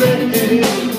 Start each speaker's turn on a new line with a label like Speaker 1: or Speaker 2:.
Speaker 1: let it